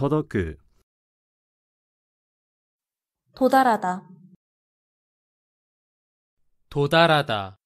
届く、 그 도달하다, 도달하다,